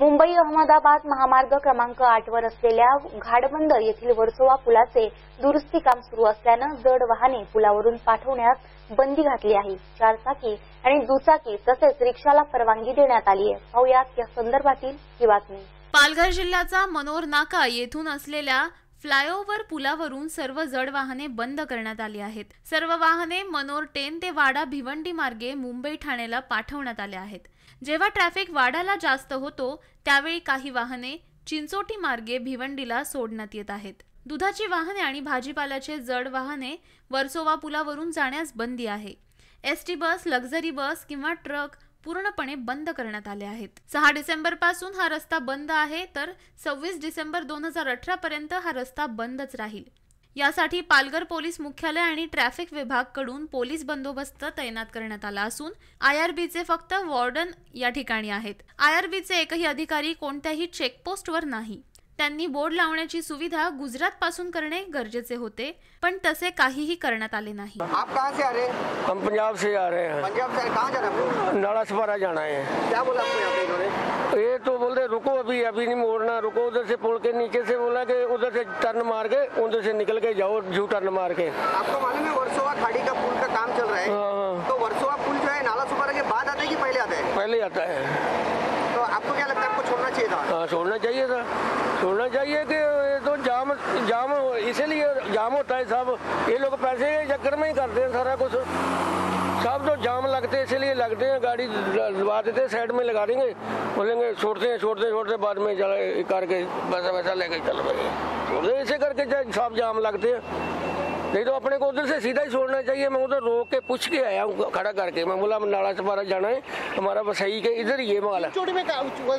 मुंबई अहमदाबाद महामार्ग क्रमांक आठवर असलेल्या घाडबंदर येथील वर्सोवा पुलाचे दुरुस्ती काम सुरू असल्यानं जड वाहने पुलावरून पाठवण्यास बंदी घातली आहे. चारचाकी आणि दुचाकी तसेच रिक्षाला परवानगी देण्यात आली आहे. पाहुयात या संदर्भातील ही बातमी. पालघर जिल्ह्याचा मनोर नाका येथून असलेल्या फ्लायओव्हर पुलावरून सर्व जड वाहने बंद करण्यात आली आहेत. सर्व वाहने मनोर टेन ते वाडा भिवंडी मार्गे मुंबई ठाण्याला पाठवण्यात आले आहेत. जेव्हा ट्रॅफिक वाडाला जास्त होतो त्यावेळी काही वाहने चिंचोटी मार्गे भिवंडीला सोडण्यात येत आहेत. दुधाची वाहने आणि भाजीपाल्याचे जड वाहने वर्सोवा पुलावरून जाण्यास बंदी आहे. S T bus luxury bus किंवा ट्रक पूर्णपणे बंद करण्यात आले आहेत. सहा डिसेंबरपासून हा रस्ता बंद आहे तर सव्वीस डिसेंबर दोन हजार अठरा पर्यंत हा रस्ता बंदच राहील. यासाठी पालघर पोलीस मुख्यालय आणि ट्रॅफिक विभागकडून पोलीस बंदोबस्त तैनात करण्यात आला असून आयआरबीचे फक्त वॉर्डन या ठिकाणी आहेत. आयआरबीचे एकही अधिकारी कोणत्याही चेकपोस्टवर नाही. त्यांनी बोर्ड लावण्याची सुविधा गुजरात पासून करणे गरजेचे होते पण तसे काहीही करण्यात आले नाही. आप कहाँ से आ रहे हैं? हम पंजाब से आ रहे हैं। पंजाब से कहाँ जाना है आपको? नाला सपारा जाना है। क्या बोला आपको यहाँ पे इन्होंने? ये तो बोलते रुको अभी अभी नहीं मोड़ना रुको उधर से पुल के नीचे से बोला कि उधर से टर्न मार के उधर से निकल के जाओ जू टर्न मार के। आपको मालूम है वर्सोवा खाड़ी का पुल का काम चल रहा है? हाँ, हाँ, तो वर्सोवा पुल जो है नाला सुपारा के बाद आता है कि पहले आता है? पहले आता है। तो आपको क्या लगता है आपको छोड़ना चाहिए था? हाँ छोड़ना चाहिए था। छोड़ना चाहिए कि ये तो जाम जाम, इसीलिए जाम होता है सब। ये लोग पैसे चक्कर में ही करते हैं सारा कुछ। सब तो जाम लगते, इसीलिए लगते हैं। गाड़ी लगा देते हैं साइड में लगा देंगे। बोलेंगे, छोड़ते हैं, छोड़ते छोड़ते बाद में चले करके पैसा वैसा लेके चल रहे छोड़ते ऐसे करके सब जाम लगते हैं। नहीं तो अपने को उधर से सीधा ही छोड़ना चाहिए। मैं उधर रोक के पूछ के आया हूँ, खड़ा करके। मैं बोला, नाला सपारा जाना है। हमारा सही के इधर है माल है।